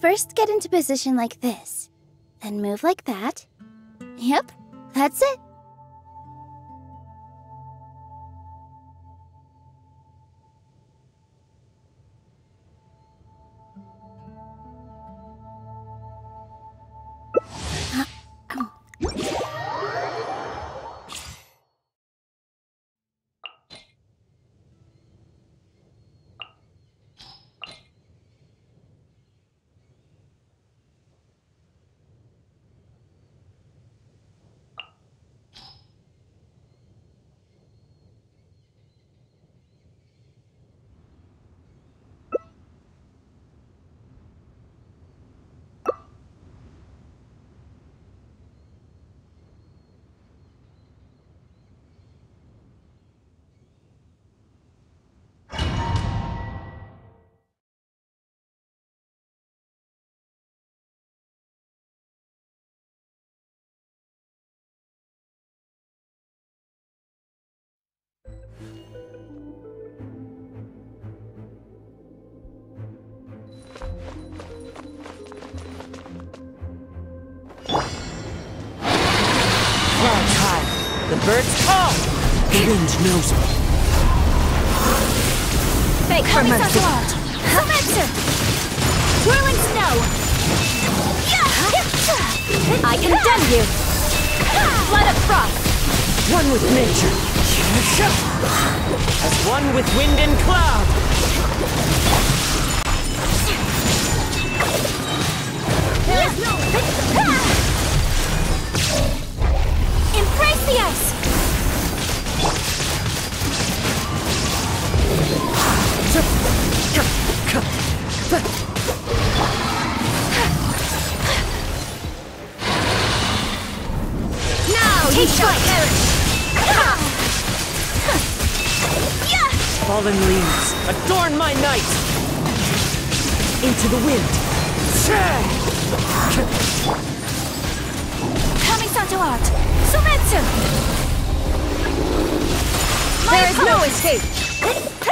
First, get into position like this. Then move like that. Yep, that's it. Clouds high, the birds call. The wind knows me. Fake for mercy. Commencer! Whirling snow! I condemn you! Flood of frost! One with nature. As one with wind and cloud. There is no... Ice! Now! Fallen leaves, adorn my night. Into the wind. Sumetsu! There is no escape!